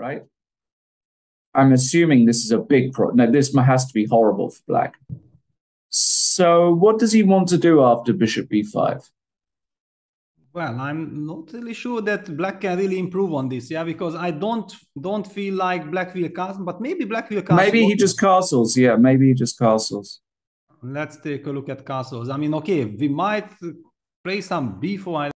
right? I'm assuming this is a big pro. No, this has to be horrible for black. So, what does he want to do after bishop b5? Well, I'm not really sure that black can really improve on this, yeah, because I don't don't feel like black will castle, but maybe black will castle. Maybe he just castles, yeah, maybe he just castles. Let's take a look at castles. I mean, okay, we might play some b4.